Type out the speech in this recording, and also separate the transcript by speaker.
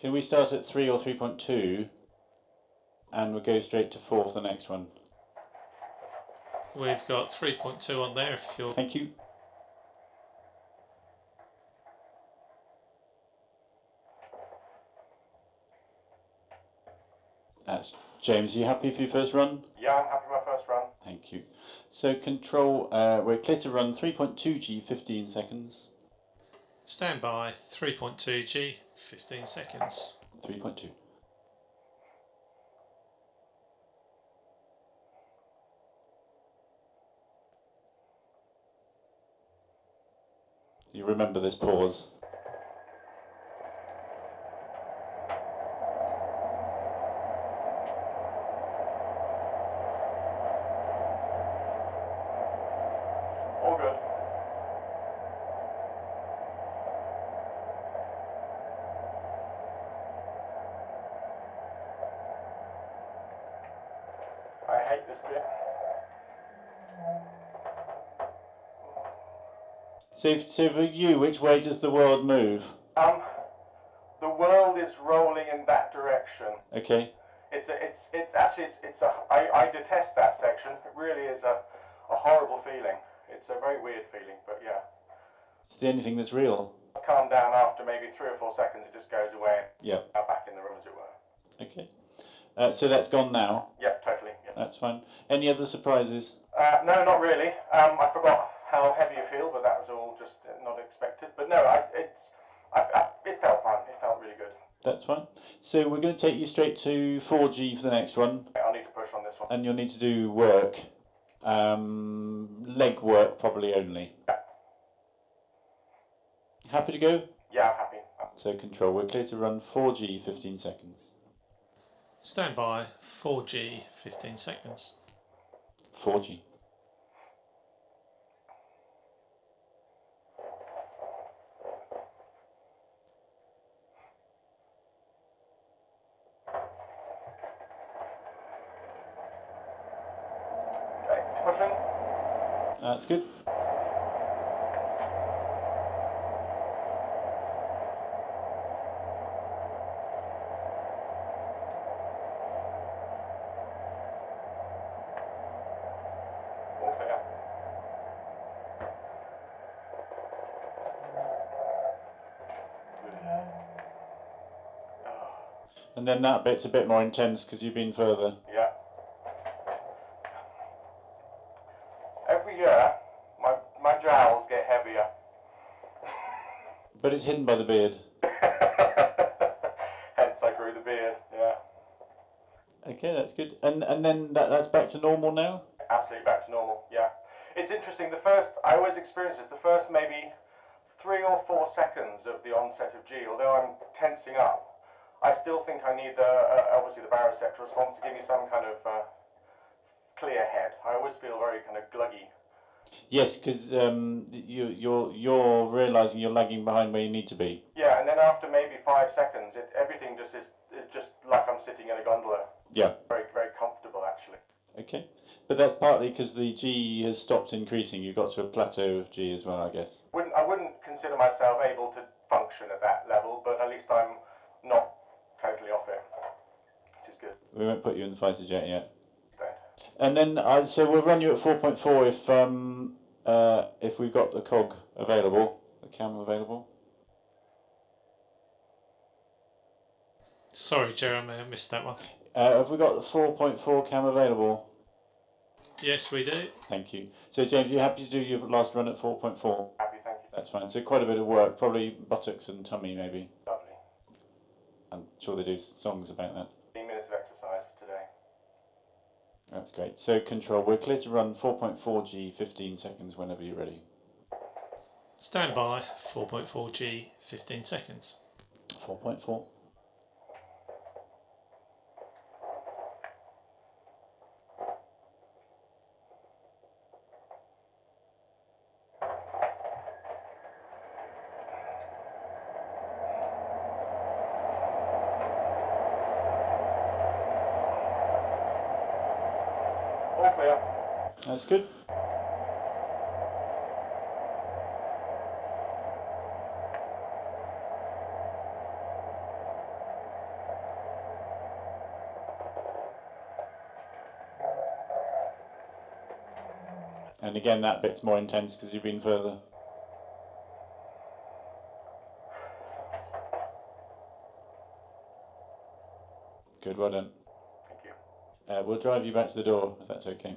Speaker 1: Can we start at 3 or 3.2 and we'll go straight to 4 for the next one?
Speaker 2: We've got 3.2 on there if you're.
Speaker 1: Thank you. That's James. Are you happy for your first run?
Speaker 3: Yeah, I'm happy with my first run.
Speaker 1: Thank you. So control, uh, we're clear to run 3.2G, 15 seconds.
Speaker 2: Stand by 3.2G, 15 seconds.
Speaker 1: 3.2. You remember this pause.
Speaker 3: This bit.
Speaker 1: So, so for you, which way does the world move?
Speaker 3: Um, the world is rolling in that direction.
Speaker 1: Okay.
Speaker 3: It's a, it's, it's actually, it's, it's a, I, I detest that section. It really is a, a horrible feeling. It's a very weird feeling, but yeah.
Speaker 1: It's the only thing that's real.
Speaker 3: Calm down after maybe three or four seconds, it just goes away.
Speaker 1: Yeah.
Speaker 3: Back in the room, as it were.
Speaker 1: Okay. Uh, so that's gone now.
Speaker 3: Yeah.
Speaker 1: That's fine. Any other surprises?
Speaker 3: Uh, no, not really. Um, I forgot how heavy you feel, but that was all just uh, not expected. But no, I, it's, I, I, it felt fine. It felt really good.
Speaker 1: That's fine. So we're going to take you straight to 4G for the next one,
Speaker 3: I'll need to push on this one.
Speaker 1: and you'll need to do work. Um, leg work probably only.
Speaker 3: Yeah.
Speaker 1: Happy to go?
Speaker 3: Yeah, I'm happy.
Speaker 1: So control, we're clear to run 4G 15 seconds.
Speaker 2: Stand by 4G, 15 seconds.
Speaker 1: 4G.
Speaker 3: Okay, pushing.
Speaker 1: That's good.
Speaker 3: All clear.
Speaker 1: And then that bit's a bit more intense because you've been further.
Speaker 3: Yeah. Every year, my my jowls get heavier.
Speaker 1: But it's hidden by the beard.
Speaker 3: Hence, I grew the beard. Yeah.
Speaker 1: Okay, that's good. And and then that, that's back to normal now?
Speaker 3: absolutely back to normal. Yeah, it's interesting. The first I always experience this. The first maybe three or four seconds of the onset of G, although I'm tensing up, I still think I need the uh, obviously the baroreceptor response to give me some kind of uh, clear head. I always feel very kind of gluggy.
Speaker 1: Yes, because um, you, you're you're realizing you're lagging behind where you need to be.
Speaker 3: Yeah, and then after maybe five seconds, it, everything just is is just like I'm sitting in a gondola.
Speaker 1: Yeah.
Speaker 3: Very very comfortable actually.
Speaker 1: Okay. But that's partly because the G has stopped increasing. You got to a plateau of G as well, I guess.
Speaker 3: Wouldn't I wouldn't consider myself able to function at that level, but at least I'm not totally off it, which is good.
Speaker 1: We won't put you in the fighter jet yet.
Speaker 3: Stay.
Speaker 1: And then, uh, so we'll run you at 4.4 if um, uh, if we've got the cog available, the cam available.
Speaker 2: Sorry, Jeremy, I missed that one.
Speaker 1: Uh, have we got the 4.4 cam available?
Speaker 2: Yes, we do.
Speaker 1: Thank you. So James, you happy to do your last run at 4.4?
Speaker 3: Happy, thank you.
Speaker 1: That's fine. So quite a bit of work, probably buttocks and tummy maybe.
Speaker 3: Lovely.
Speaker 1: I'm sure they do songs about that.
Speaker 3: 15 minutes of exercise for today.
Speaker 1: That's great. So control, we're clear to run 4.4G 15 seconds whenever you're ready.
Speaker 2: Stand by 4.4G, 15 seconds.
Speaker 1: 4.4.
Speaker 3: All clear.
Speaker 1: That's good. And again, that bit's more intense because you've been further. Good, well done. Uh, we'll drive you back to the door if that's okay.